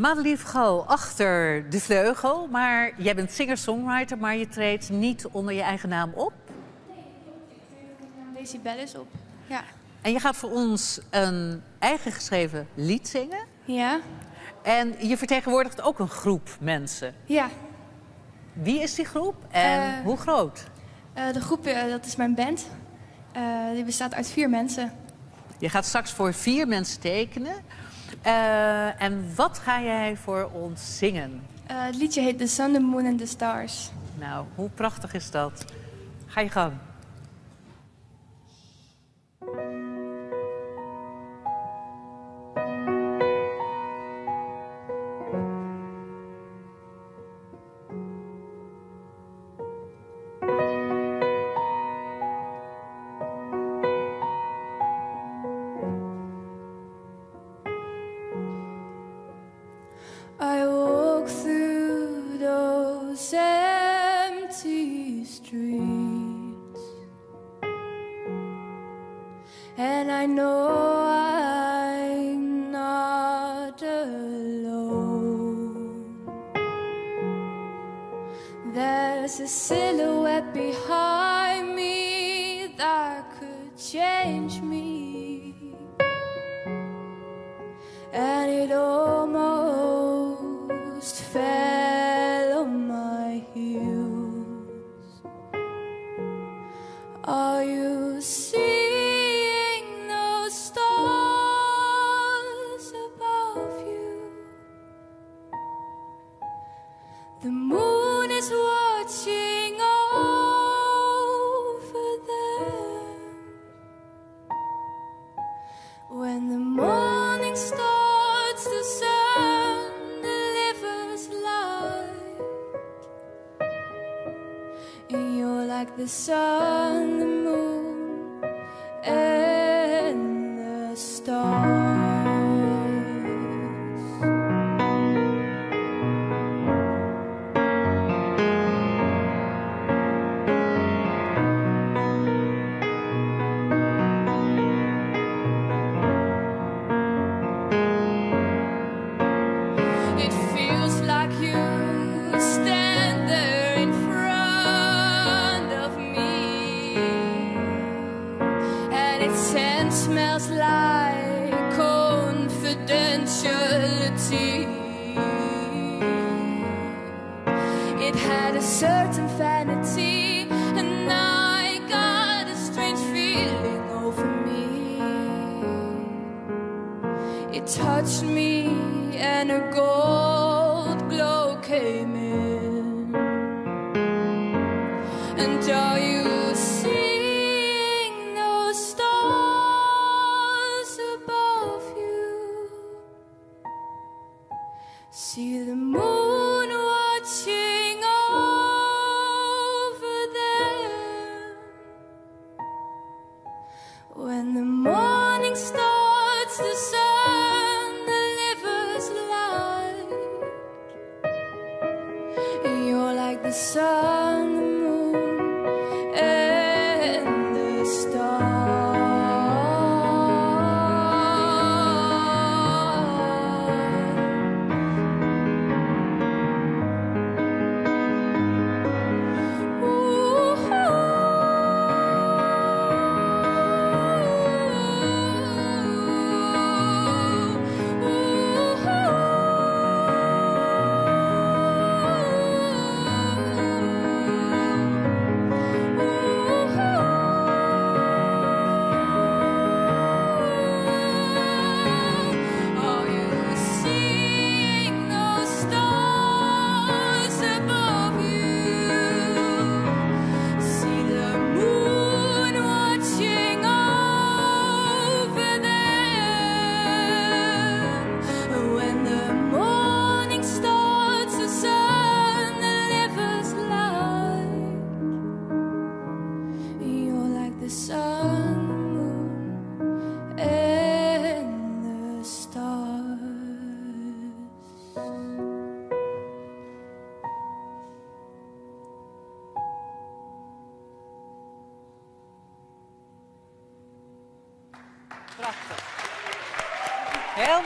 Madelief Gal achter de vleugel. Maar jij bent singer-songwriter, maar je treedt niet onder je eigen naam op. Decibel is op. Ja. En je gaat voor ons een eigen geschreven lied zingen. Ja? En je vertegenwoordigt ook een groep mensen. Ja. Wie is die groep en Eh, hoe groot? Eh, de groep, eh, dat is mijn band. Die bestaat uit vier mensen. Je gaat straks voor vier mensen tekenen. Eh, en wat ga jij voor ons zingen? Eh, het liedje heet The Sun, the Moon and the Stars. Nou, hoe prachtig is dat? Ga je gang. Know I'm not alone. There's a silhouette behind me that could change me and it almost fell like the sun, the moon, and the stars. It feels like smells like confidentiality. It had a certain vanity, and I got a strange feeling over me. It touched me and a gold glow came in. The sun, Heel